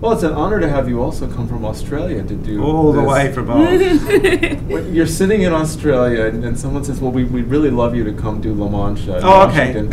Well, it's an honor to have you also come from Australia to do All the way from home. You're sitting in Australia and, and someone says, "Well, we we'd really love you to come do La Mancha." in Oh, okay. Washington."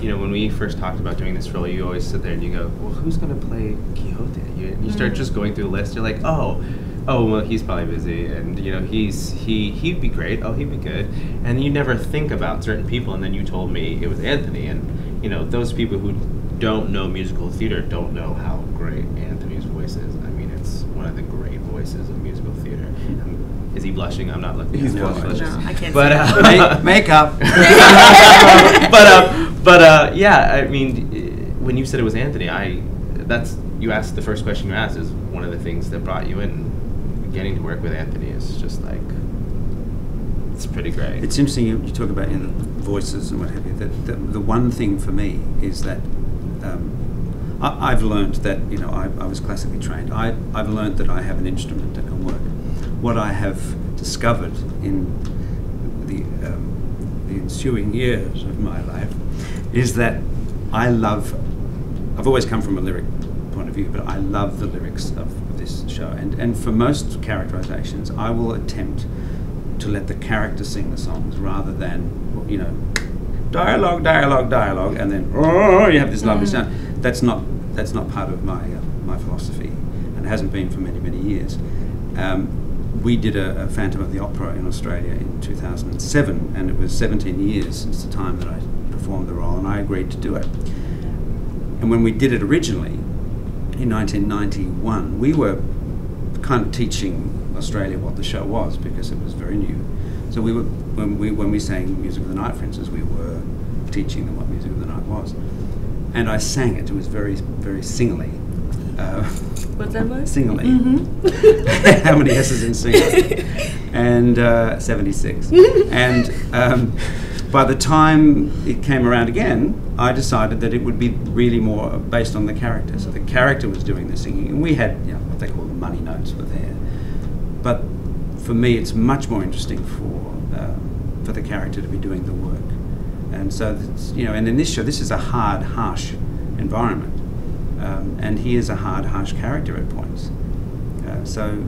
you know, when we first talked about doing this role, you always sit there and you go, "Well, who's gonna play Quixote?" You, you mm-hmm. start just going through the list. You're like, "Oh, oh, well, he's probably busy, and you know, he's he he'd be great. Oh, he'd be good." And you never think about certain people, and then you told me it was Anthony, and you know, those people who don't know musical theater don't know how great Anthony's voice is. I mean, it's one of the great voices of musical theater. Um, Is he blushing? I'm not looking. He's at him. blushing. No, I can't But see uh, makeup. but uh, but uh, yeah, I mean, uh, when you said it was Anthony, I that's you asked the first question you asked is one of the things that brought you in. Getting to work with Anthony is just like it's pretty great. It's interesting you, you talk about you know, voices and what have you. That the, the one thing for me is that um, I, I've learned that you know I, I was classically trained. I, I've learned that I have an instrument that can work. What I have discovered in the um, the ensuing years of my life is that I love. I've always come from a lyric point of view, but I love the lyrics of, of this show. And and for most characterizations, I will attempt to let the character sing the songs rather than you know dialogue, dialogue, dialogue, and then oh, you have this lovely sound. That's not that's not part of my uh, my philosophy, and hasn't been for many many years. Um, we did a, a Phantom of the Opera in Australia in 2007, and it was 17 years since the time that I performed the role, and I agreed to do it. And when we did it originally, in 1991, we were kind of teaching Australia what the show was because it was very new. So we were when we when we sang Music of the Night, for instance, we were teaching them what Music of the Night was, and I sang it. It was very very singly. Uh, What's that word? singly. Mm-hmm. How many S's in singly? and uh, 76. and um, by the time it came around again, I decided that it would be really more based on the character. So the character was doing the singing, and we had you know, they call the money notes were there. But for me, it's much more interesting for um, for the character to be doing the work. And so, you know, and in this show, this is a hard, harsh environment, um, and he is a hard, harsh character at points. Uh, so,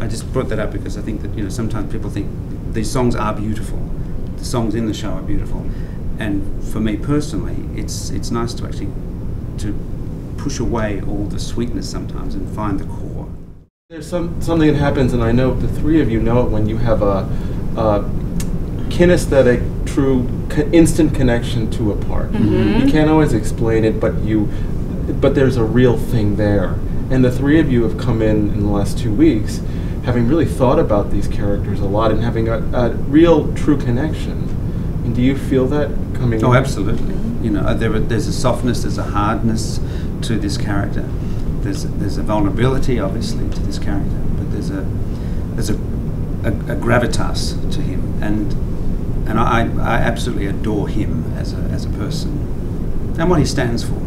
I just brought that up because I think that you know sometimes people think these songs are beautiful, the songs in the show are beautiful, and for me personally, it's it's nice to actually to push away all the sweetness sometimes and find the core. There's some something that happens, and I know the three of you know it when you have a, a kinesthetic, true, co- instant connection to a part. Mhm. You can't always explain it, but you, but there's a real thing there. And the three of you have come in in the last two weeks, having really thought about these characters a lot and having a, a real, true connection. And do you feel that coming? Oh, in? absolutely. You know, uh, there, there's a softness, there's a hardness to this character. There's there's a vulnerability, obviously, to this character, but there's a there's a, a, a gravitas to him, and and I, I absolutely adore him as a as a person, and what he stands for.